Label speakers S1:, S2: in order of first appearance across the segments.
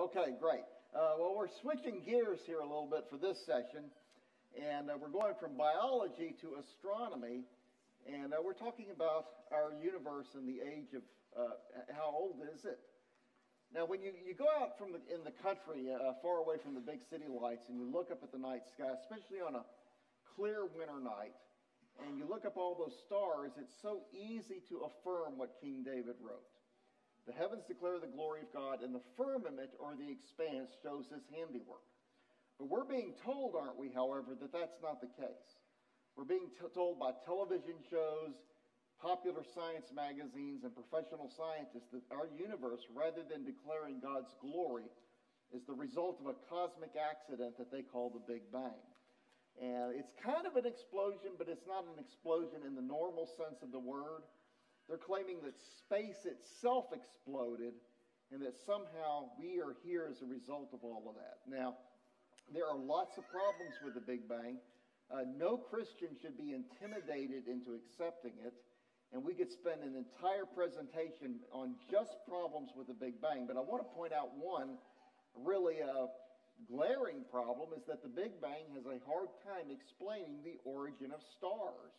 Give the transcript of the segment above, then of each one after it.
S1: Okay, great. Uh, well, we're switching gears here a little bit for this session, and uh, we're going from biology to astronomy, and uh, we're talking about our universe and the age of uh, how old is it. Now, when you, you go out from the, in the country, uh, far away from the big city lights, and you look up at the night sky, especially on a clear winter night, and you look up all those stars, it's so easy to affirm what King David wrote. The heavens declare the glory of God, and the firmament or the expanse shows his handiwork. But we're being told, aren't we, however, that that's not the case. We're being t- told by television shows, popular science magazines, and professional scientists that our universe, rather than declaring God's glory, is the result of a cosmic accident that they call the Big Bang. And it's kind of an explosion, but it's not an explosion in the normal sense of the word. They're claiming that space itself exploded and that somehow we are here as a result of all of that. Now, there are lots of problems with the Big Bang. Uh, no Christian should be intimidated into accepting it. And we could spend an entire presentation on just problems with the Big Bang. But I want to point out one really uh, glaring problem is that the Big Bang has a hard time explaining the origin of stars.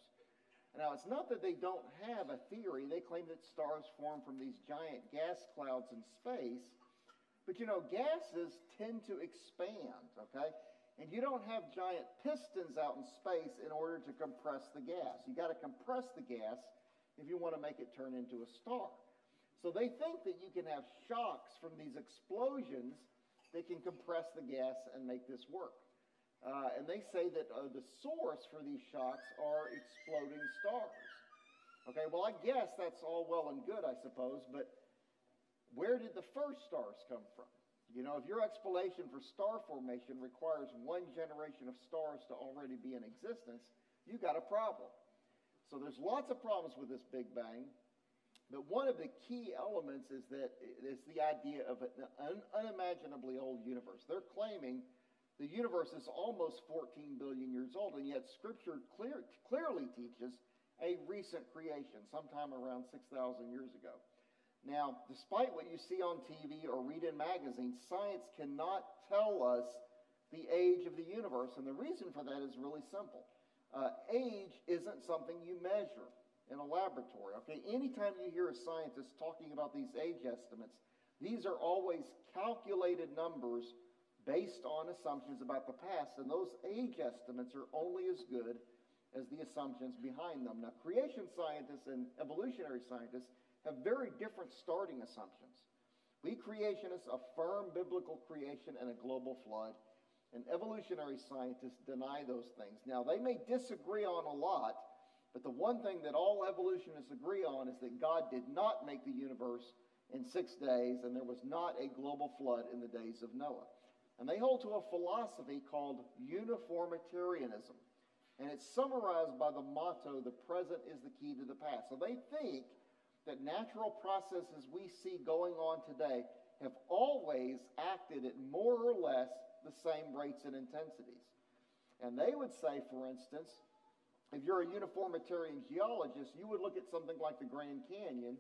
S1: Now, it's not that they don't have a theory. They claim that stars form from these giant gas clouds in space. But you know, gases tend to expand, okay? And you don't have giant pistons out in space in order to compress the gas. You got to compress the gas if you want to make it turn into a star. So they think that you can have shocks from these explosions that can compress the gas and make this work. Uh, and they say that uh, the source for these shocks are exploding stars. Okay, well, I guess that's all well and good, I suppose, but where did the first stars come from? You know, if your explanation for star formation requires one generation of stars to already be in existence, you got a problem. So there's lots of problems with this Big Bang, but one of the key elements is that it's the idea of an un- unimaginably old universe. They're claiming the universe is almost 14 billion years old, and yet Scripture clear, clearly teaches a recent creation, sometime around 6,000 years ago. Now, despite what you see on TV or read in magazines, science cannot tell us the age of the universe, and the reason for that is really simple. Uh, age isn't something you measure in a laboratory. Okay, anytime you hear a scientist talking about these age estimates, these are always calculated numbers based on assumptions about the past, and those age estimates are only as good as the assumptions behind them. Now, creation scientists and evolutionary scientists have very different starting assumptions. We creationists affirm biblical creation and a global flood, and evolutionary scientists deny those things. Now, they may disagree on a lot, but the one thing that all evolutionists agree on is that God did not make the universe in six days, and there was not a global flood in the days of Noah. And they hold to a philosophy called uniformitarianism. And it's summarized by the motto, the present is the key to the past. So they think that natural processes we see going on today have always acted at more or less the same rates and intensities. And they would say, for instance, if you're a uniformitarian geologist, you would look at something like the Grand Canyon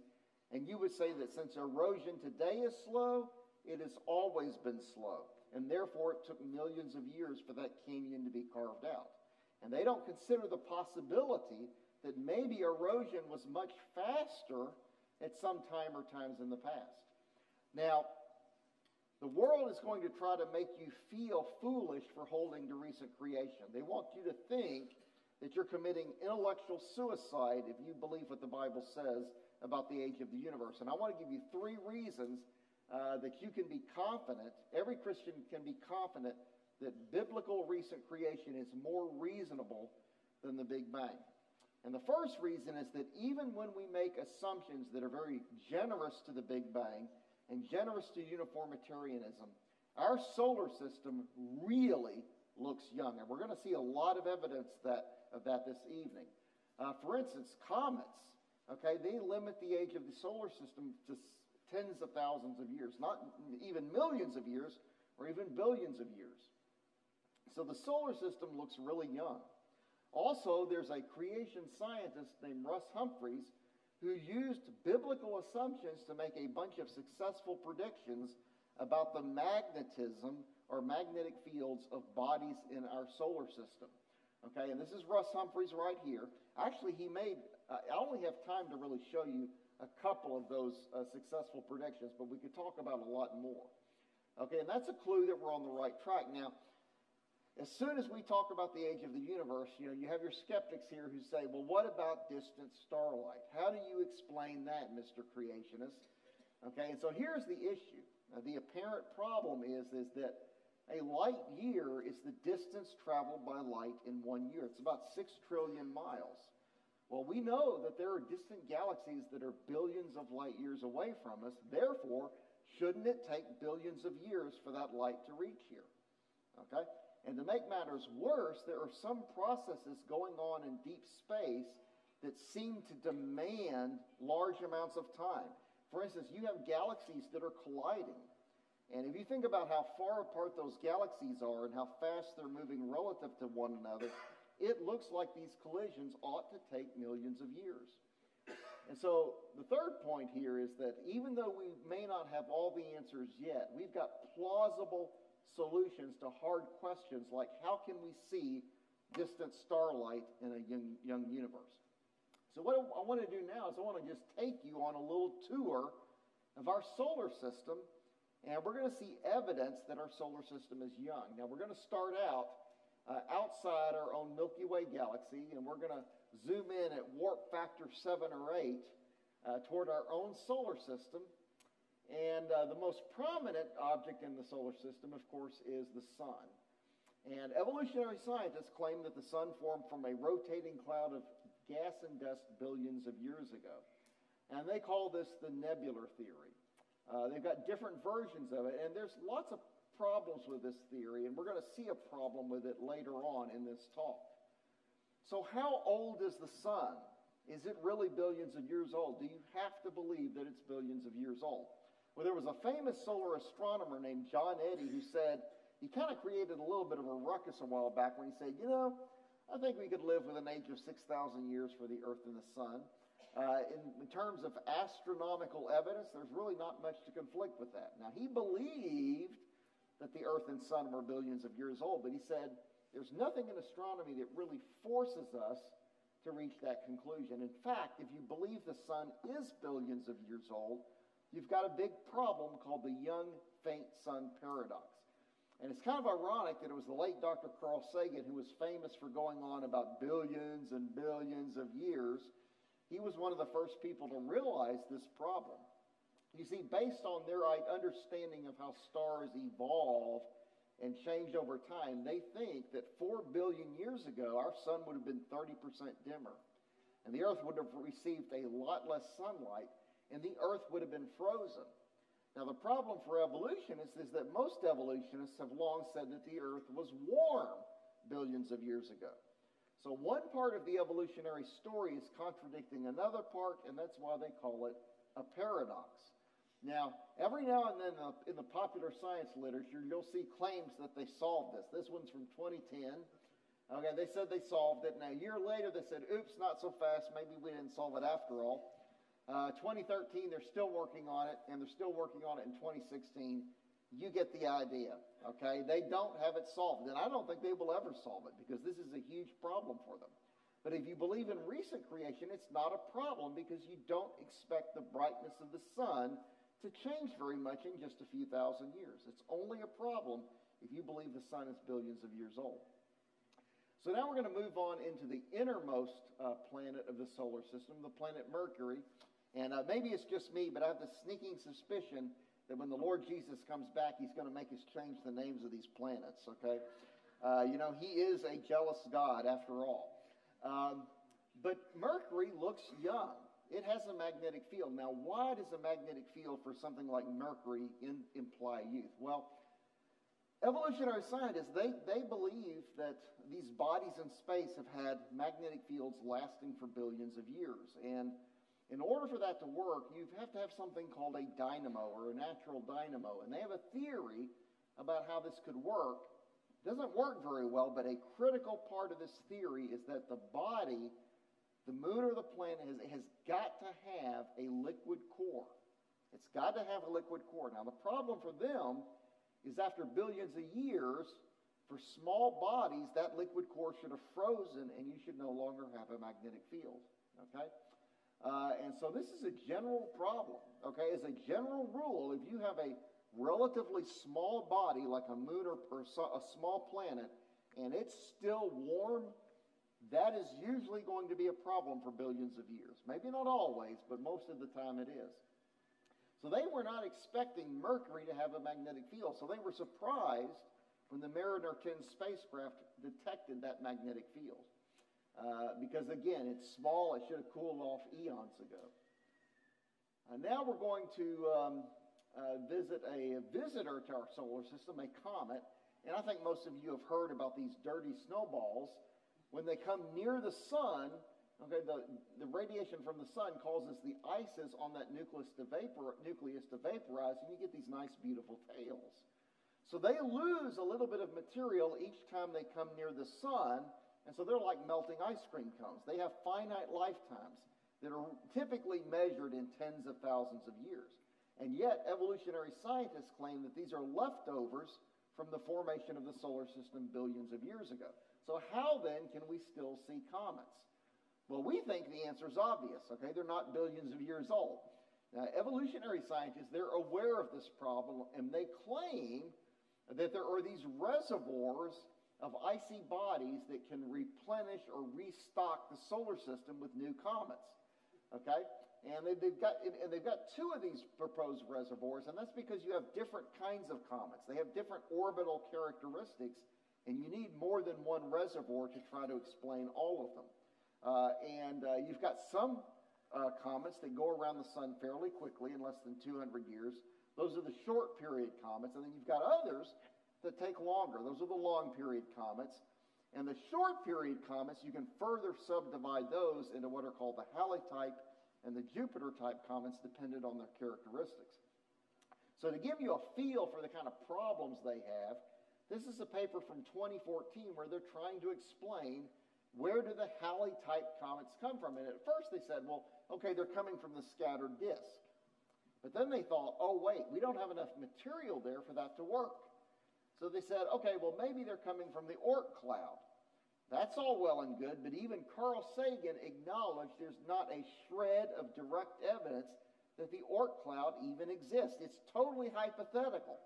S1: and you would say that since erosion today is slow, it has always been slow and therefore it took millions of years for that canyon to be carved out. And they don't consider the possibility that maybe erosion was much faster at some time or times in the past. Now, the world is going to try to make you feel foolish for holding to recent creation. They want you to think that you're committing intellectual suicide if you believe what the Bible says about the age of the universe. And I want to give you three reasons uh, that you can be confident, every Christian can be confident that biblical recent creation is more reasonable than the Big Bang. And the first reason is that even when we make assumptions that are very generous to the Big Bang and generous to uniformitarianism, our solar system really looks young. And we're going to see a lot of evidence that, of that this evening. Uh, for instance, comets, okay, they limit the age of the solar system to tens of thousands of years, not even millions of years or even billions of years. So the solar system looks really young. Also, there's a creation scientist named Russ Humphreys who used biblical assumptions to make a bunch of successful predictions about the magnetism or magnetic fields of bodies in our solar system. Okay, and this is Russ Humphreys right here. Actually, he made, uh, I only have time to really show you a couple of those uh, successful predictions, but we could talk about a lot more. Okay, and that's a clue that we're on the right track. Now, as soon as we talk about the age of the universe, you know, you have your skeptics here who say, well, what about distant starlight? How do you explain that, Mr. Creationist? Okay, and so here's the issue. Now, the apparent problem is, is that a light year is the distance traveled by light in one year. It's about six trillion miles. Well, we know that there are distant galaxies that are billions of light years away from us. Therefore, shouldn't it take billions of years for that light to reach here? Okay? And to make matters worse, there are some processes going on in deep space that seem to demand large amounts of time. For instance, you have galaxies that are colliding. And if you think about how far apart those galaxies are and how fast they're moving relative to one another, it looks like these collisions ought to take millions of years. And so the third point here is that even though we may not have all the answers yet, we've got plausible solutions to hard questions like how can we see distant starlight in a young, young universe? So, what I want to do now is I want to just take you on a little tour of our solar system and we're going to see evidence that our solar system is young. Now, we're going to start out uh, outside our own Milky Way galaxy, and we're going to zoom in at warp factor 7 or 8 uh, toward our own solar system. And uh, the most prominent object in the solar system, of course, is the sun. And evolutionary scientists claim that the sun formed from a rotating cloud of gas and dust billions of years ago. And they call this the nebular theory. Uh, they've got different versions of it, and there's lots of problems with this theory, and we're going to see a problem with it later on in this talk. So, how old is the sun? Is it really billions of years old? Do you have to believe that it's billions of years old? Well, there was a famous solar astronomer named John Eddy who said, he kind of created a little bit of a ruckus a while back when he said, you know, I think we could live with an age of 6,000 years for the Earth and the Sun. Uh, in, in, terms of astronomical evidence, there's really not much to conflict with that. Now, he believed that the Earth and Sun were billions of years old, but he said there's nothing in astronomy that really forces us to reach that conclusion. In fact, if you believe the Sun is billions of years old, you've got a big problem called the young faint sun paradox. And it's kind of ironic that it was the late Dr. Carl Sagan who was famous for going on about billions and billions of years he was one of the first people to realize this problem. You see, based on their understanding of how stars evolve and change over time, they think that 4 billion years ago, our sun would have been 30% dimmer. And the earth would have received a lot less sunlight, and the earth would have been frozen. Now, the problem for evolutionists is that most evolutionists have long said that the earth was warm billions of years ago. So one part of the evolutionary story is contradicting another part, and that's why they call it a paradox. Now, every now and then in the, in the popular science literature, you'll see claims that they solved this. This one's from 2010. Okay, they said they solved it. Now, a year later, they said, oops, not so fast. Maybe we didn't solve it after all. Uh, 2013, they're still working on it, and they're still working on it in 2016 you get the idea. Okay? They don't have it solved. And I don't think they will ever solve it because this is a huge problem for them. But if you believe in recent creation, it's not a problem because you don't expect the brightness of the sun to change very much in just a few thousand years. It's only a problem if you believe the sun is billions of years old. So now we're going to move on into the innermost uh, planet of the solar system, the planet Mercury. And uh, maybe it's just me, but I have the sneaking suspicion that when the Lord Jesus comes back, he's going to make us change the names of these planets, okay? Uh, you know, he is a jealous God after all. Um, but Mercury looks young. It has a magnetic field. Now, why does a magnetic field for something like Mercury in, imply youth? Well, evolutionary scientists, they, they believe that these bodies in space have had magnetic fields lasting for billions of years. And in order for that to work, you have to have something called a dynamo or a natural dynamo. And they have a theory about how this could work. It doesn't work very well, but a critical part of this theory is that the body, the moon or the planet, has, has got to have a liquid core. It's got to have a liquid core. Now, the problem for them is after billions of years, for small bodies, that liquid core should have frozen and you should no longer have a magnetic field. Okay? Uh, and so this is a general problem. Okay? As a general rule, if you have a relatively small body like a moon or, or a small planet and it's still warm, that is usually going to be a problem for billions of years. Maybe not always, but most of the time it is. So they were not expecting Mercury to have a magnetic field. So they were surprised when the Mariner 10 spacecraft detected that magnetic field. Uh, because again, it's small, it should have cooled off eons ago. Now we're going to um, uh, visit a visitor to our solar system, a comet. And I think most of you have heard about these dirty snowballs. When they come near the sun, Okay, the, the radiation from the sun causes the ices on that nucleus to, vapor, nucleus to vaporize, and you get these nice, beautiful tails. So they lose a little bit of material each time they come near the sun, and so they're like melting ice cream cones. They have finite lifetimes that are typically measured in tens of thousands of years. And yet, evolutionary scientists claim that these are leftovers from the formation of the solar system billions of years ago. So, how then can we still see comets? Well, we think the answer is obvious, okay? They're not billions of years old. Now, evolutionary scientists, they're aware of this problem, and they claim that there are these reservoirs of icy bodies that can replenish or restock the solar system with new comets. Okay? And they, have got and they've got two of these proposed reservoirs, and that's because you have different kinds of comets. They have different orbital characteristics, and you need more than one reservoir to try to explain all of them. Uh, and uh, you've got some uh, comets that go around the sun fairly quickly in less than 200 years. Those are the short period comets. And then you've got others that take longer. Those are the long period comets. And the short period comets, you can further subdivide those into what are called the Halley type and the Jupiter type comets, dependent on their characteristics. So, to give you a feel for the kind of problems they have, this is a paper from 2014 where they're trying to explain where do the Halley type comets come from? And at first they said, well, okay, they're coming from the scattered disk. But then they thought, oh, wait, we don't have enough material there for that to work. So they said, okay, well, maybe they're coming from the Oort cloud. That's all well and good, but even Carl Sagan acknowledged there's not a shred of direct evidence that the Oort cloud even exists. It's totally hypothetical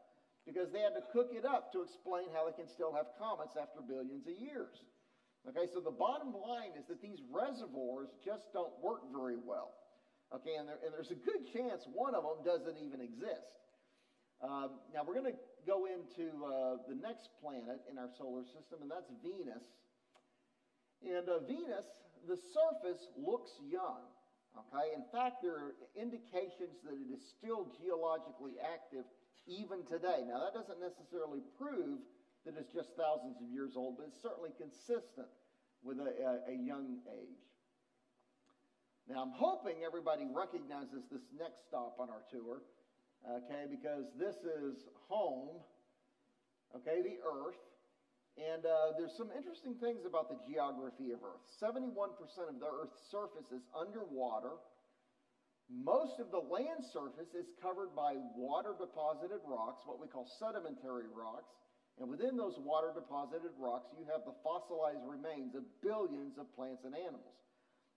S1: because they had to cook it up to explain how they can still have comets after billions of years. Okay, so the bottom line is that these reservoirs just don't work very well. Okay, and, there, and there's a good chance one of them doesn't even exist. Um, now we're going to go into uh, the next planet in our solar system, and that's Venus. And uh, Venus, the surface looks young. Okay, in fact, there are indications that it is still geologically active even today. Now, that doesn't necessarily prove that it's just thousands of years old, but it's certainly consistent with a, a, a young age. Now, I'm hoping everybody recognizes this next stop on our tour, okay, because this is home, okay, the Earth. And uh, there's some interesting things about the geography of Earth. 71% of the Earth's surface is underwater. Most of the land surface is covered by water deposited rocks, what we call sedimentary rocks. And within those water deposited rocks, you have the fossilized remains of billions of plants and animals.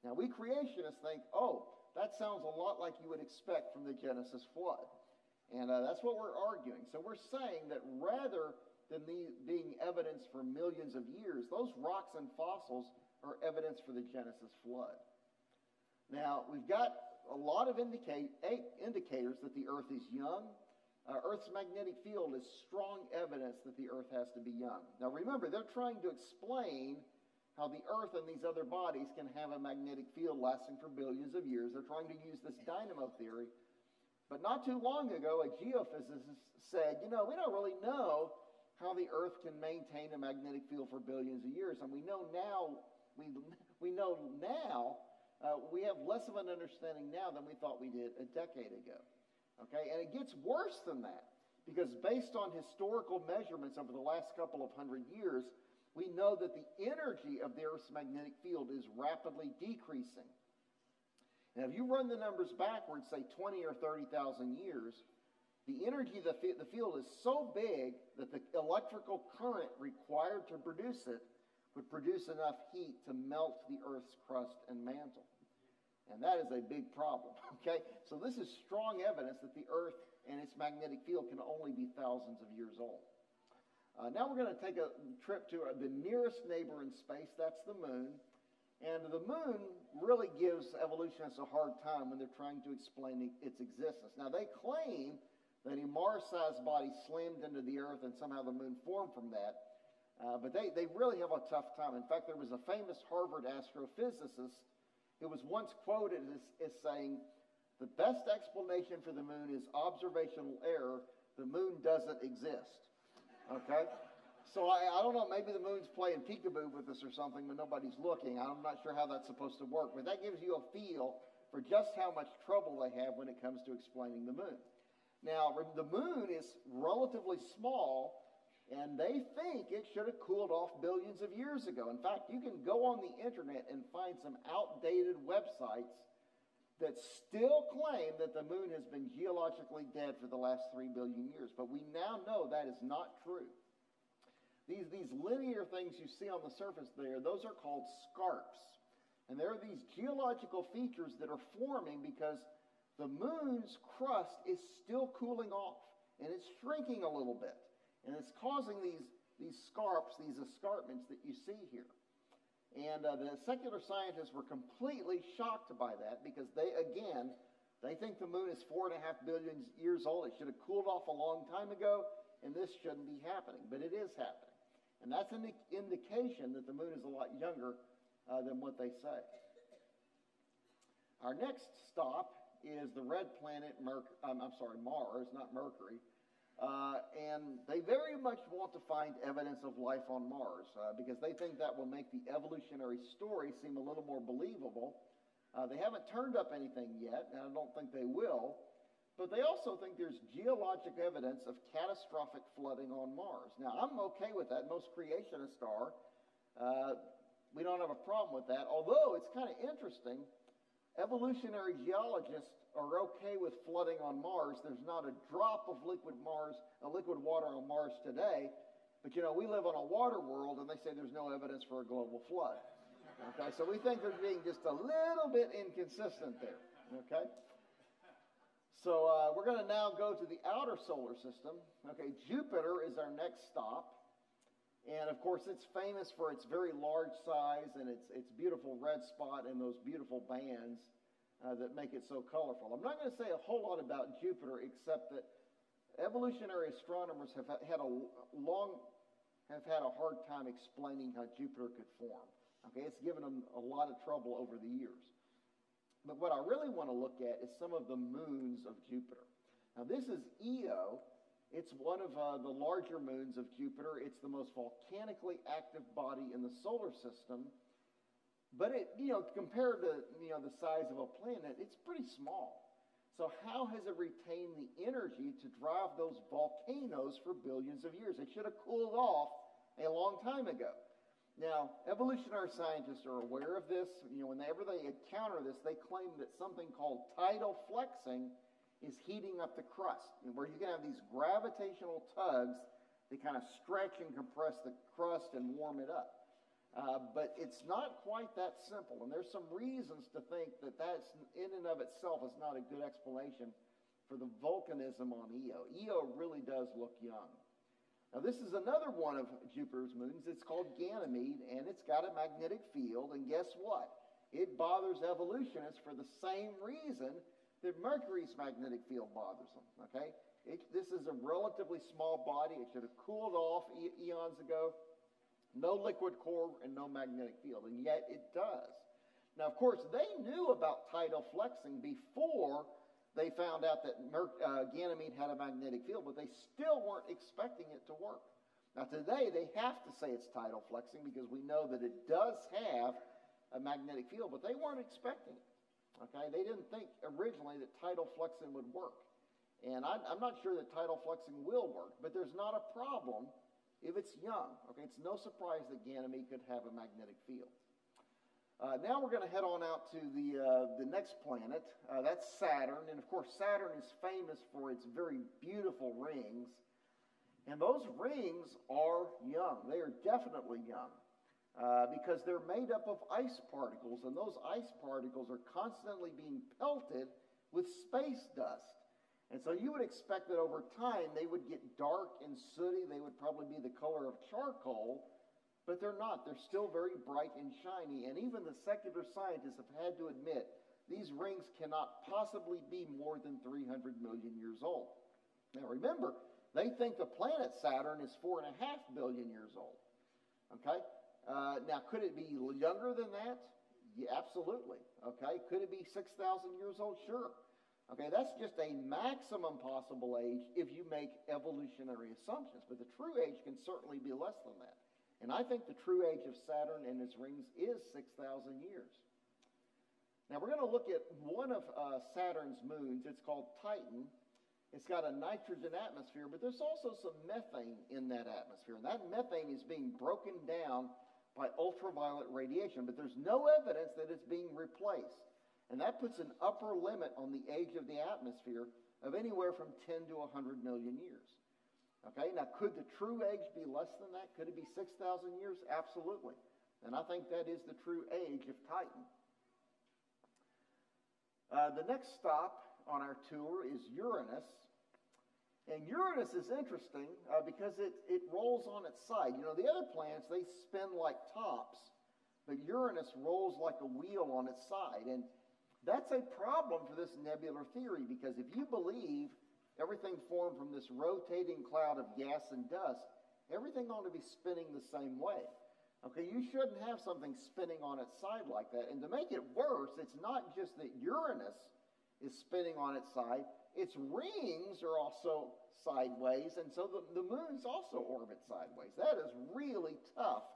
S1: Now, we creationists think, oh, that sounds a lot like you would expect from the Genesis flood. And uh, that's what we're arguing. So we're saying that rather than the, being evidence for millions of years, those rocks and fossils are evidence for the Genesis flood. Now, we've got a lot of indicate, indicators that the earth is young, uh, Earth's magnetic field is strong evidence that the Earth has to be young. Now remember, they're trying to explain how the Earth and these other bodies can have a magnetic field lasting for billions of years. They're trying to use this dynamo theory. But not too long ago, a geophysicist said, you know, we don't really know how the Earth can maintain a magnetic field for billions of years. And we know now, we, we know now, uh, we have less of an understanding now than we thought we did a decade ago. Okay, and it gets worse than that because based on historical measurements over the last couple of hundred years, we know that the energy of the Earth's magnetic field is rapidly decreasing. Now, if you run the numbers backwards, say 20 or 30,000 years, the energy of the, the field is so big that the electrical current required to produce it would produce enough heat to melt the Earth's crust and mantle. And that is a big problem, okay? So this is strong evidence that the Earth and its magnetic field can only be thousands of years old. Uh, now we're going to take a trip to uh, the nearest neighbor in space, that's the moon. And the moon really gives evolutionists a hard time when they're trying to explain its existence. Now, they claim that a Mars sized body slammed into the Earth and somehow the moon formed from that. Uh, but they, they really have a tough time. In fact, there was a famous Harvard astrophysicist who was once quoted as, as saying, The best explanation for the moon is observational error. The moon doesn't exist. Okay? So I, I don't know, maybe the moon's playing peekaboo with us or something when nobody's looking. I'm not sure how that's supposed to work, but that gives you a feel for just how much trouble they have when it comes to explaining the moon. Now, the moon is relatively small, and they think it should have cooled off billions of years ago. In fact, you can go on the internet and find some outdated websites that still claim that the moon has been geologically dead for the last three billion years. But we now know that is not true. These, these linear things you see on the surface there, those are called scarps. And there are these geological features that are forming because the moon's crust is still cooling off and it's shrinking a little bit. And it's causing these, these scarps, these escarpments that you see here. And uh, the secular scientists were completely shocked by that because they, again, they think the moon is four and a half billion years old. It should have cooled off a long time ago, and this shouldn't be happening. But it is happening. And that's an indication that the moon is a lot younger uh, than what they say. Our next stop is the red planet, Merc- um, I'm sorry, Mars, not Mercury. Uh, and they very much want to find evidence of life on Mars uh, because they think that will make the evolutionary story seem a little more believable. Uh, they haven't turned up anything yet, and I don't think they will. But they also think there's geologic evidence of catastrophic flooding on Mars. Now, I'm okay with that. Most creationists are. Uh, we don't have a problem with that. Although it's kind of interesting, evolutionary geologists are okay with flooding on Mars. There's not a drop of liquid Mars, a liquid water on Mars today. But you know, we live on a water world, and they say there's no evidence for a global flood. Okay, so we think they're being just a little bit inconsistent there. Okay. So uh, we're going to now go to the outer solar system. Okay, Jupiter is our next stop. And of course, it's famous for its very large size and its, its beautiful red spot and those beautiful bands uh, that make it so colorful. I'm not going to say a whole lot about Jupiter except that evolutionary astronomers have had a long have had a hard time explaining how Jupiter could form. Okay, it's given them a lot of trouble over the years. But what I really want to look at is some of the moons of Jupiter. Now, this is Io. It's one of uh, the larger moons of Jupiter. It's the most volcanically active body in the solar system. But it, you know, compared to you know the size of a planet, it's pretty small. So how has it retained the energy to drive those volcanoes for billions of years? It should have cooled off a long time ago. Now, evolutionary scientists are aware of this. You know, whenever they encounter this, they claim that something called tidal flexing is heating up the crust, where you can have these gravitational tugs that kind of stretch and compress the crust and warm it up. Uh, but it's not quite that simple, and there's some reasons to think that that's in and of itself is not a good explanation for the volcanism on Io. Io really does look young. Now, this is another one of Jupiter's moons. It's called Ganymede, and it's got a magnetic field. And guess what? It bothers evolutionists for the same reason that Mercury's magnetic field bothers them. Okay? It, this is a relatively small body. It should have cooled off e- eons ago. No liquid core and no magnetic field, and yet it does. Now, of course, they knew about tidal flexing before they found out that Mer- uh, Ganymede had a magnetic field, but they still weren't expecting it to work. Now, today they have to say it's tidal flexing because we know that it does have a magnetic field, but they weren't expecting it. Okay, they didn't think originally that tidal flexing would work. And I'm, I'm not sure that tidal flexing will work, but there's not a problem if it's young. Okay, it's no surprise that Ganymede could have a magnetic field. Uh, now we're going to head on out to the, uh, the next planet. Uh, that's Saturn. And of course, Saturn is famous for its very beautiful rings. And those rings are young. They are definitely young uh, because they're made up of ice particles. And those ice particles are constantly being pelted with space dust. And so you would expect that over time they would get dark and sooty. They would probably be the color of charcoal but they're not. They're still very bright and shiny. And even the secular scientists have had to admit these rings cannot possibly be more than 300 million years old. Now remember, they think the planet Saturn is four and a half billion years old. Okay? Uh, now, could it be younger than that? Yeah, absolutely. Okay? Could it be 6,000 years old? Sure. Okay, that's just a maximum possible age if you make evolutionary assumptions. But the true age can certainly be less than that. And I think the true age of Saturn and its rings is 6,000 years. Now we're going to look at one of uh, Saturn's moons. It's called Titan. It's got a nitrogen atmosphere, but there's also some methane in that atmosphere. And that methane is being broken down by ultraviolet radiation, but there's no evidence that it's being replaced. And that puts an upper limit on the age of the atmosphere of anywhere from 10 to 100 million years. Okay, now could the true age be less than that? Could it be 6,000 years? Absolutely. And I think that is the true age of Titan. Uh, the next stop on our tour is Uranus. And Uranus is interesting uh, because it, it rolls on its side. You know, the other planets, they spin like tops, but Uranus rolls like a wheel on its side. And that's a problem for this nebular theory because if you believe everything formed from this rotating cloud of gas and dust, everything ought to be spinning the same way. Okay, you shouldn't have something spinning on its side like that. And to make it worse, it's not just that Uranus is spinning on its side, its rings are also sideways, and so the, the moons also orbit sideways. That is really tough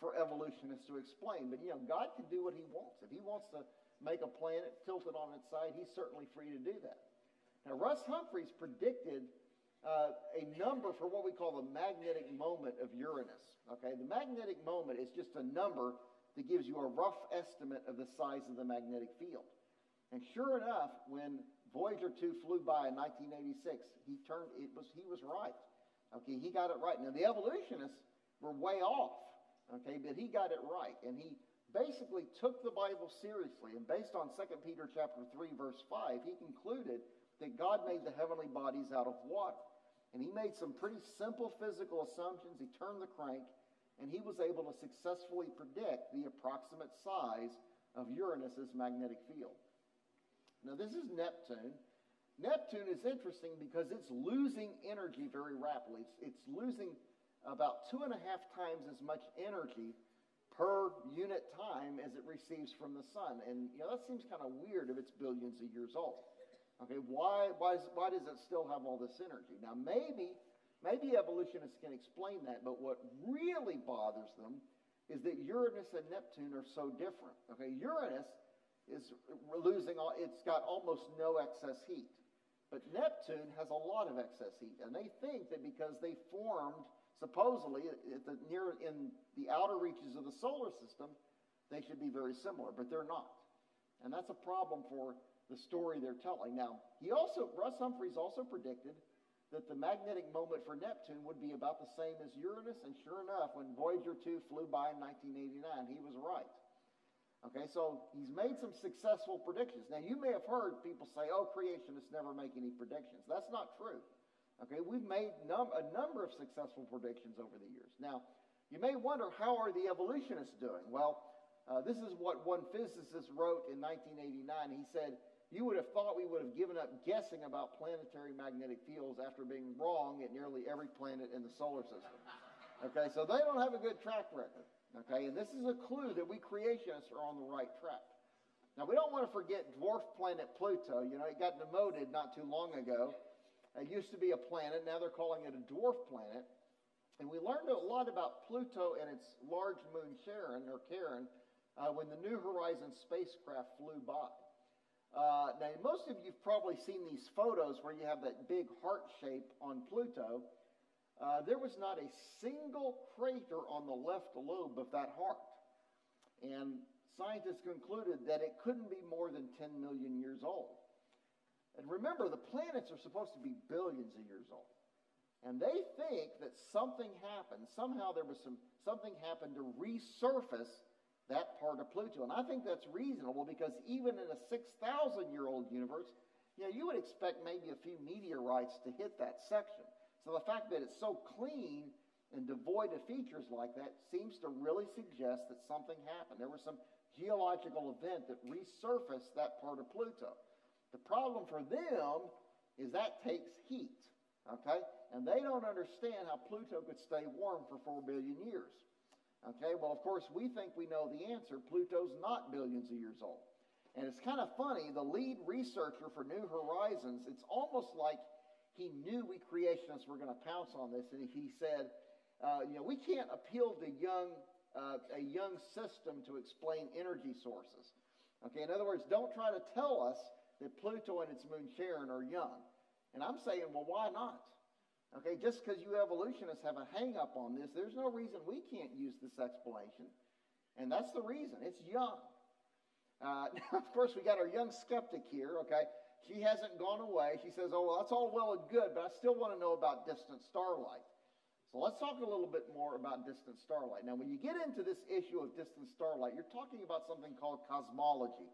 S1: for evolutionists to explain. But you know, God can do what he wants. If he wants to make a planet tilted on its side, he's certainly free to do that. Now, Russ Humphreys predicted uh, a number for what we call the magnetic moment of Uranus. Okay, the magnetic moment is just a number that gives you a rough estimate of the size of the magnetic field. And sure enough, when Voyager 2 flew by in 1986, he turned it was he was right. Okay, he got it right. Now the evolutionists were way off. Okay, but he got it right, and he basically took the Bible seriously. And based on 2 Peter chapter 3 verse 5, he concluded that God made the heavenly bodies out of water. And he made some pretty simple physical assumptions. He turned the crank, and he was able to successfully predict the approximate size of Uranus's magnetic field. Now, this is Neptune. Neptune is interesting because it's losing energy very rapidly. It's, it's losing about two and a half times as much energy per unit time as it receives from the sun. And you know that seems kind of weird if it's billions of years old. Okay, why, why, is, why does it still have all this energy? Now, maybe, maybe evolutionists can explain that, but what really bothers them is that Uranus and Neptune are so different. Okay, Uranus is losing, all, it's got almost no excess heat. But Neptune has a lot of excess heat, and they think that because they formed supposedly at the, near in the outer reaches of the solar system, they should be very similar, but they're not. And that's a problem for the story they're telling. Now, he also, Russ Humphreys also predicted that the magnetic moment for Neptune would be about the same as Uranus, and sure enough, when Voyager 2 flew by in 1989, he was right. Okay, so he's made some successful predictions. Now, you may have heard people say, oh, creationists never make any predictions. That's not true. Okay, we've made num- a number of successful predictions over the years. Now, you may wonder, how are the evolutionists doing? Well, uh, this is what one physicist wrote in 1989. He said, you would have thought we would have given up guessing about planetary magnetic fields after being wrong at nearly every planet in the solar system. Okay, so they don't have a good track record. Okay, and this is a clue that we creationists are on the right track. Now, we don't want to forget dwarf planet Pluto. You know, it got demoted not too long ago. It used to be a planet, now they're calling it a dwarf planet. And we learned a lot about Pluto and its large moon Charon, or Charon, uh, when the New Horizons spacecraft flew by. Uh, now, most of you have probably seen these photos where you have that big heart shape on Pluto. Uh, there was not a single crater on the left lobe of that heart. And scientists concluded that it couldn't be more than 10 million years old. And remember, the planets are supposed to be billions of years old. And they think that something happened. Somehow there was some something happened to resurface that part of Pluto. And I think that's reasonable because even in a 6,000 year old universe, you know, you would expect maybe a few meteorites to hit that section. So the fact that it's so clean and devoid of features like that seems to really suggest that something happened. There was some geological event that resurfaced that part of Pluto. The problem for them is that takes heat, okay? And they don't understand how Pluto could stay warm for 4 billion years. Okay, well, of course, we think we know the answer. Pluto's not billions of years old. And it's kind of funny, the lead researcher for New Horizons, it's almost like he knew we creationists were going to pounce on this, and he said, uh, you know, we can't appeal to young, uh, a young system to explain energy sources. Okay, in other words, don't try to tell us that Pluto and its moon Charon are young. And I'm saying, well, why not? Okay, just because you evolutionists have a hang up on this, there's no reason we can't use this explanation. And that's the reason. It's young. Uh, now, of course, we got our young skeptic here, okay? She hasn't gone away. She says, oh, well, that's all well and good, but I still want to know about distant starlight. So let's talk a little bit more about distant starlight. Now, when you get into this issue of distant starlight, you're talking about something called cosmology,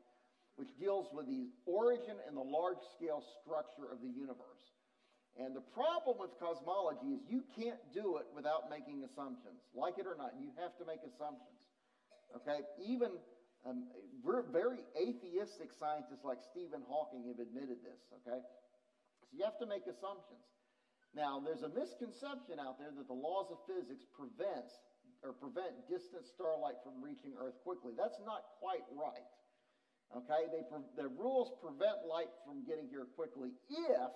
S1: which deals with the origin and the large scale structure of the universe. And the problem with cosmology is you can't do it without making assumptions. Like it or not, you have to make assumptions. Okay? Even um, very atheistic scientists like Stephen Hawking have admitted this. Okay? So you have to make assumptions. Now, there's a misconception out there that the laws of physics prevents or prevent distant starlight from reaching Earth quickly. That's not quite right. Okay? They, the rules prevent light from getting here quickly if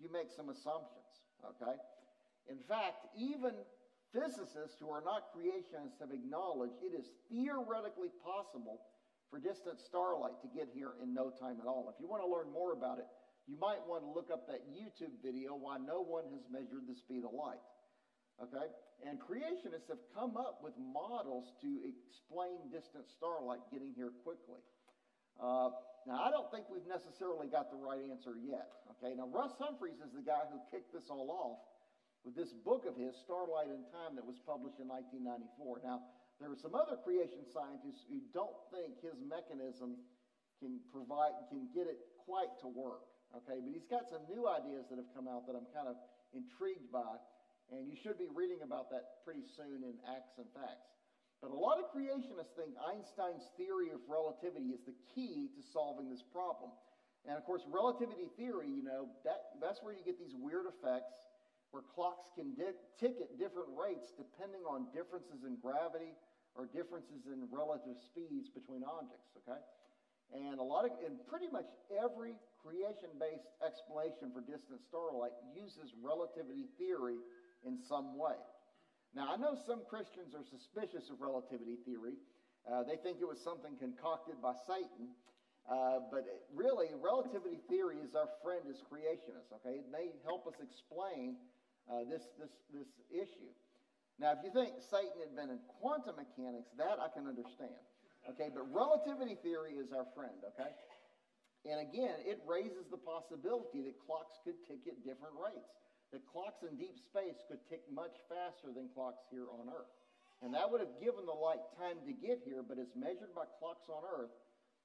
S1: you make some assumptions, okay? In fact, even physicists who are not creationists have acknowledged it is theoretically possible for distant starlight to get here in no time at all. If you want to learn more about it, you might want to look up that YouTube video, Why No One Has Measured the Speed of Light. Okay? And creationists have come up with models to explain distant starlight getting here quickly. Uh, now, I don't think we've necessarily got the right answer yet. Okay, now Russ Humphreys is the guy who kicked this all off with this book of his, Starlight and Time, that was published in 1994. Now, there are some other creation scientists who don't think his mechanism can provide, can get it quite to work. Okay, but he's got some new ideas that have come out that I'm kind of intrigued by, and you should be reading about that pretty soon in Acts and Facts. But a lot of creationists think Einstein's theory of relativity is the key to solving this problem. And of course, relativity theory, you know, that, that's where you get these weird effects where clocks can tick at different rates depending on differences in gravity or differences in relative speeds between objects, okay? And a lot of, and pretty much every creation based explanation for distant starlight uses relativity theory in some way. Now, I know some Christians are suspicious of relativity theory. Uh, they think it was something concocted by Satan. Uh, but it, really, relativity theory is our friend as creationists, okay? It may help us explain uh, this, this, this issue. Now, if you think Satan invented quantum mechanics, that I can understand, okay? But relativity theory is our friend, okay? And again, it raises the possibility that clocks could tick at different rates that clocks in deep space could tick much faster than clocks here on Earth. And that would have given the light time to get here, but as measured by clocks on Earth,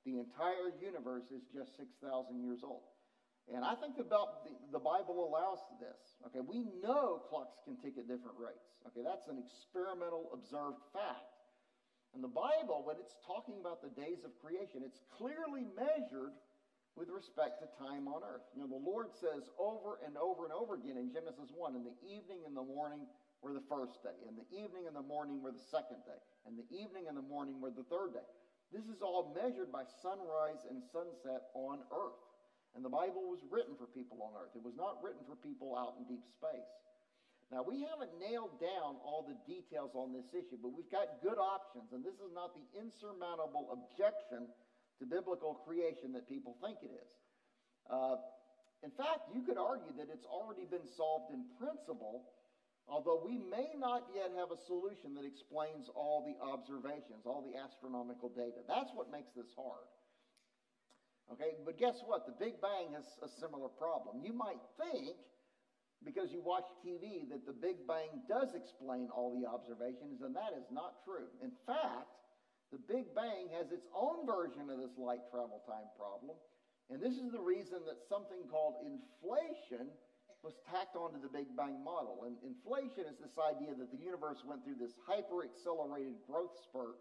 S1: the entire universe is just 6,000 years old. And I think about the, the Bible allows this. Okay, we know clocks can tick at different rates. Okay, that's an experimental observed fact. And the Bible, when it's talking about the days of creation, it's clearly measured with respect to time on earth. You know, the Lord says over and over and over again in Genesis 1 in the evening and the morning were the first day, and the evening and the morning were the second day, and the evening and the morning were the third day. This is all measured by sunrise and sunset on earth. And the Bible was written for people on earth. It was not written for people out in deep space. Now, we haven't nailed down all the details on this issue, but we've got good options, and this is not the insurmountable objection to biblical creation that people think it is. Uh, in fact, you could argue that it's already been solved in principle although we may not yet have a solution that explains all the observations, all the astronomical data. That's what makes this hard. Okay, but guess what? The Big Bang has a similar problem. You might think, because you watch TV, that the Big Bang does explain all the observations, and that is not true. In fact, the Big Bang has its own version of this light travel time problem, and this is the reason that something called inflation was tacked onto the Big Bang model. And inflation is this idea that the universe went through this hyper accelerated growth spurt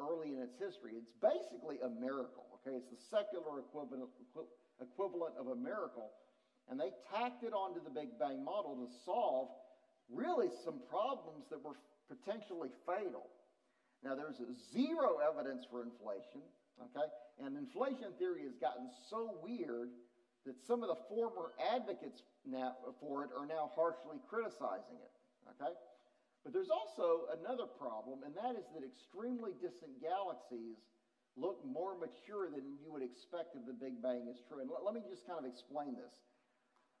S1: early in its history. It's basically a miracle. Okay, it's the secular equivalent, equivalent of a miracle. And they tacked it onto the Big Bang model to solve really some problems that were potentially fatal. Now, there's zero evidence for inflation, okay? And inflation theory has gotten so weird that some of the former advocates now, for it are now harshly criticizing it. Okay? But there's also another problem, and that is that extremely distant galaxies look more mature than you would expect if the Big Bang is true. And let, let me just kind of explain this.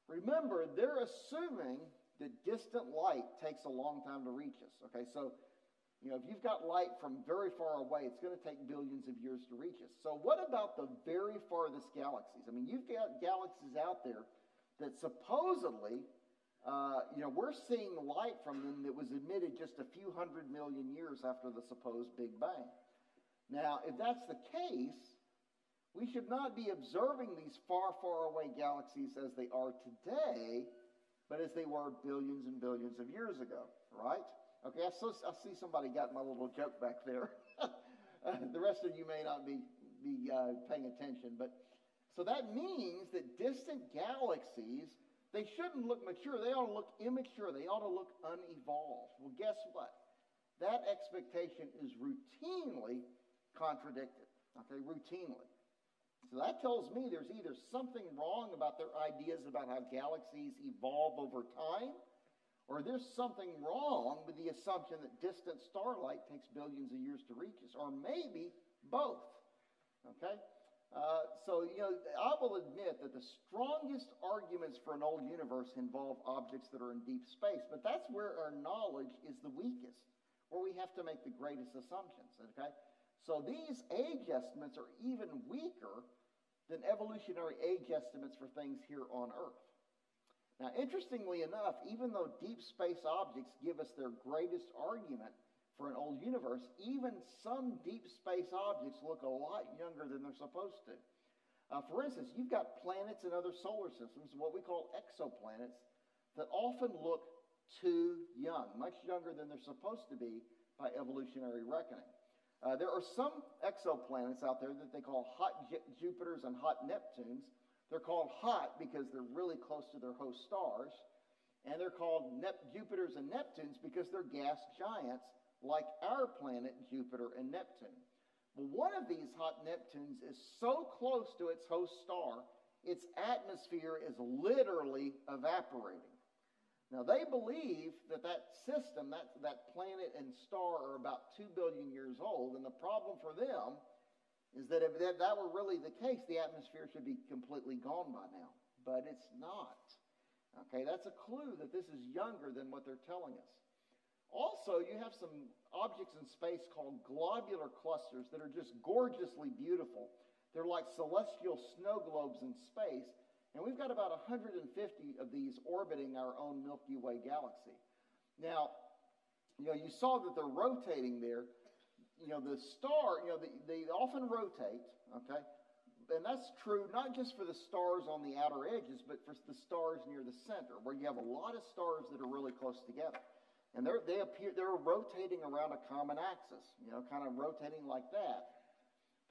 S1: Remember, they're assuming that distant light takes a long time to reach us. Okay, so you know, if you've got light from very far away, it's going to take billions of years to reach us. So, what about the very farthest galaxies? I mean, you've got galaxies out there that supposedly, uh, you know, we're seeing light from them that was emitted just a few hundred million years after the supposed Big Bang. Now, if that's the case, we should not be observing these far, far away galaxies as they are today, but as they were billions and billions of years ago, right? Okay, I, I see somebody got my little joke back there. the rest of you may not be, be uh, paying attention, but so that means that distant galaxies, they shouldn't look mature. They ought to look immature. They ought to look unevolved. Well, guess what? That expectation is routinely contradicted. Okay, routinely. So that tells me there's either something wrong about their ideas about how galaxies evolve over time or there's something wrong with the assumption that distant starlight takes billions of years to reach us, or maybe both. Okay? Uh, so, you know, I will admit that the strongest arguments for an old universe involve objects that are in deep space, but that's where our knowledge is the weakest, where we have to make the greatest assumptions. Okay? So these age estimates are even weaker than evolutionary age estimates for things here on Earth. Now, interestingly enough, even though deep space objects give us their greatest argument for an old universe, even some deep space objects look a lot younger than they're supposed to. Uh, for instance, you've got planets in other solar systems, what we call exoplanets, that often look too young, much younger than they're supposed to be by evolutionary reckoning. Uh, there are some exoplanets out there that they call hot J- Jupiters and hot Neptunes they're called hot because they're really close to their host stars. And they're called Nep- Jupiters and Neptunes because they're gas giants like our planet Jupiter and Neptune. Well, one of these hot Neptunes is so close to its host star, its atmosphere is literally evaporating. Now, they believe that that system, that, that planet and star, are about 2 billion years old, and the problem for them is that if that, that were really the case, the atmosphere should be completely gone by now. But it's not. Okay, that's a clue that this is younger than what they're telling us. Also, you have some objects in space called globular clusters that are just gorgeously beautiful. They're like celestial snow globes in space. And we've got about 150 of these orbiting our own Milky Way galaxy. Now, you know, you saw that they're rotating there you know, the star, you know, they, they often rotate, okay? And that's true not just for the stars on the outer edges, but for the stars near the center, where you have a lot of stars that are really close together. And they're, they appear, they're rotating around a common axis, you know, kind of rotating like that.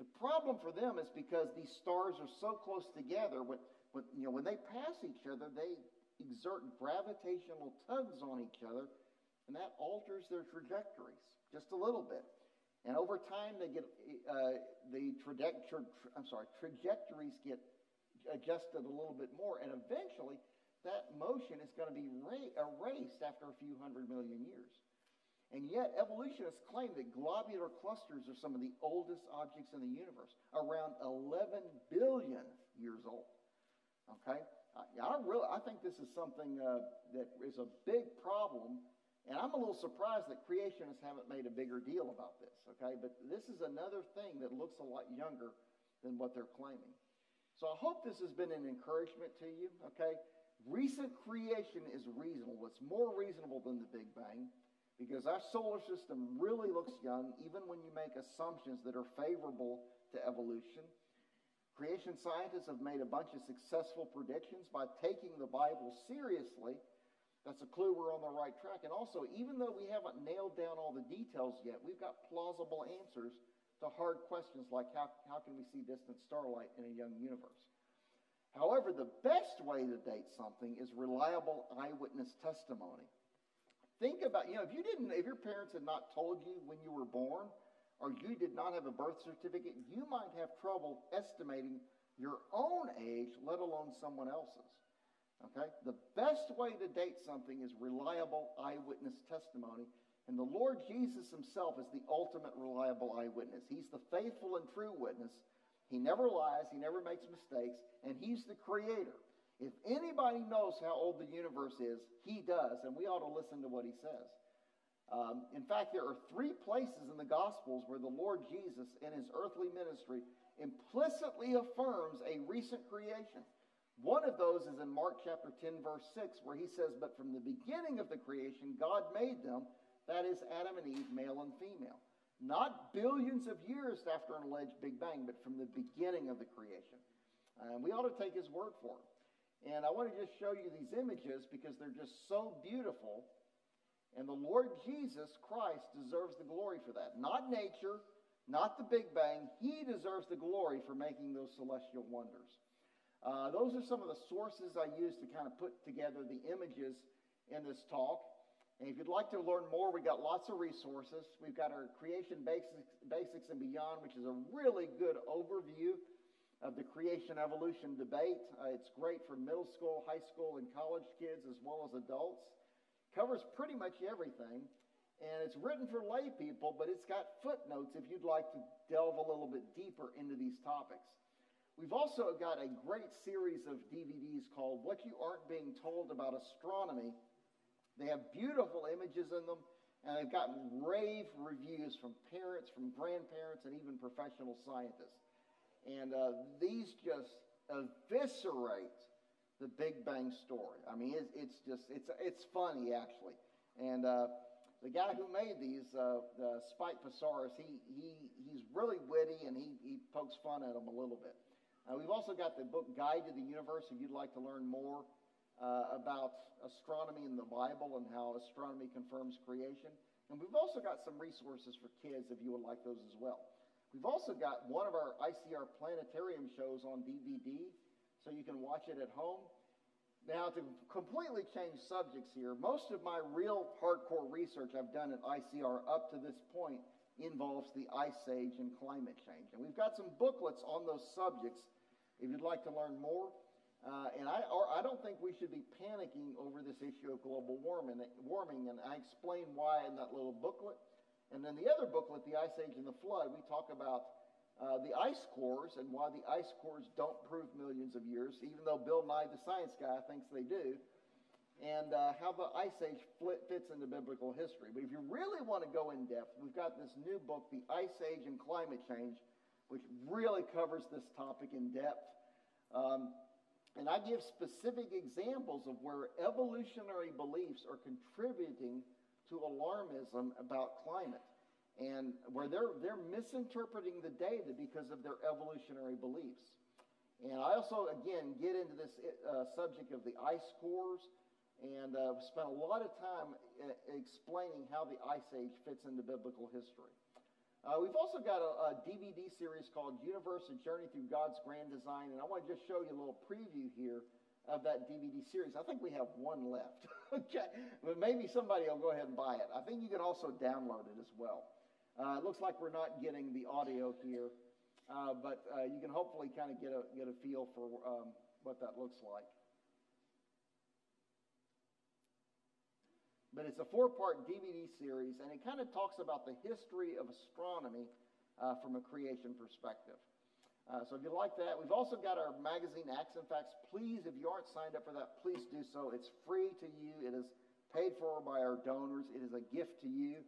S1: The problem for them is because these stars are so close together, when, when, you know, when they pass each other, they exert gravitational tugs on each other, and that alters their trajectories just a little bit. And over time, they get uh, the trajectory, I'm sorry, trajectories get adjusted a little bit more, and eventually, that motion is going to be ra- erased after a few hundred million years. And yet, evolutionists claim that globular clusters are some of the oldest objects in the universe, around 11 billion years old. Okay? I, I really, I think this is something uh, that is a big problem, and I'm a little surprised that creationists haven't made a bigger deal about this. Okay, but this is another thing that looks a lot younger than what they're claiming. So I hope this has been an encouragement to you. Okay, recent creation is reasonable. It's more reasonable than the Big Bang because our solar system really looks young, even when you make assumptions that are favorable to evolution. Creation scientists have made a bunch of successful predictions by taking the Bible seriously. That's a clue we're on the right track. And also, even though we haven't nailed down all the details yet, we've got plausible answers to hard questions like how, how can we see distant starlight in a young universe? However, the best way to date something is reliable eyewitness testimony. Think about, you know, if you didn't, if your parents had not told you when you were born, or you did not have a birth certificate, you might have trouble estimating your own age, let alone someone else's. Okay? The best way to date something is reliable eyewitness testimony. And the Lord Jesus himself is the ultimate reliable eyewitness. He's the faithful and true witness. He never lies, he never makes mistakes, and he's the creator. If anybody knows how old the universe is, he does, and we ought to listen to what he says. Um, in fact, there are three places in the Gospels where the Lord Jesus, in his earthly ministry, implicitly affirms a recent creation. One of those is in Mark chapter 10, verse 6, where he says, But from the beginning of the creation, God made them, that is, Adam and Eve, male and female. Not billions of years after an alleged Big Bang, but from the beginning of the creation. And we ought to take his word for it. And I want to just show you these images because they're just so beautiful and the Lord Jesus Christ deserves the glory for that. Not nature, not the Big Bang. He deserves the glory for making those celestial wonders. Uh, those are some of the sources I use to kind of put together the images in this talk. And if you'd like to learn more, we've got lots of resources. We've got our Creation Basics, Basics and Beyond, which is a really good overview of the creation evolution debate. Uh, it's great for middle school, high school, and college kids as well as adults covers pretty much everything. And it's written for lay people, but it's got footnotes if you'd like to delve a little bit deeper into these topics. We've also got a great series of DVDs called What You Aren't Being Told About Astronomy. They have beautiful images in them, and they've gotten rave reviews from parents, from grandparents, and even professional scientists. And uh, these just eviscerate the Big Bang story. I mean, it's, it's just it's it's funny actually. And uh, the guy who made these, uh, uh, Spike Psarris, he he he's really witty and he he pokes fun at them a little bit. Uh, we've also got the book Guide to the Universe if you'd like to learn more uh, about astronomy in the Bible and how astronomy confirms creation. And we've also got some resources for kids if you would like those as well. We've also got one of our ICR planetarium shows on DVD so you can watch it at home. Now, to completely change subjects here, most of my real hardcore research I've done at ICR up to this point involves the ice age and climate change. And we've got some booklets on those subjects if you'd like to learn more. Uh, and I, or I don't think we should be panicking over this issue of global warming, warming, and I explain why in that little booklet. And then the other booklet, The Ice Age and the Flood, we talk about uh, the ice cores and why the ice cores don't prove millions of years, even though Bill Nye, the science guy, thinks they do, and uh, how the ice age fits into biblical history. But if you really want to go in depth, we've got this new book, The Ice Age and Climate Change, which really covers this topic in depth. Um, and I give specific examples of where evolutionary beliefs are contributing to alarmism about climate and where they're, they're misinterpreting the data because of their evolutionary beliefs. And I also, again, get into this uh, subject of the ice cores and uh, spent a lot of time uh, explaining how the ice age fits into biblical history. Uh, we've also got a, a, DVD series called Universe: A Journey Through God's Grand Design, and I want to just show you a little preview here of that DVD series. I think we have one left. okay, but maybe somebody will go ahead and buy it. I think you can also download it as well. Uh, it looks like we're not getting the audio here, uh, but uh, you can hopefully kind of get a, get a feel for um, what that looks like. But it's a four part DVD series, and it kind of talks about the history of astronomy uh, from a creation perspective. Uh, so if you like that, we've also got our magazine, Acts and Facts. Please, if you aren't signed up for that, please do so. It's free to you. It is paid for by our donors. It is a gift to you.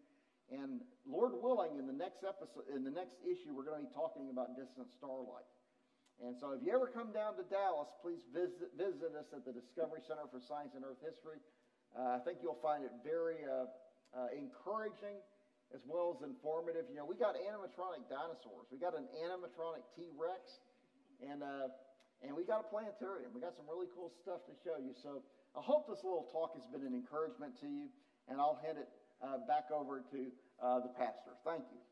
S1: And Lord willing, in the next episode, in the next issue, we're going to be talking about distant starlight. And so, if you ever come down to Dallas, please visit, visit us at the Discovery Center for Science and Earth History. Uh, I think you'll find it very uh, uh, encouraging as well as informative. You know, we got animatronic dinosaurs, we got an animatronic T Rex, and uh, and we got a planetarium. We got some really cool stuff to show you. So I hope this little talk has been an encouragement to you, and I'll hand it uh, back over to uh, the pastor. Thank you.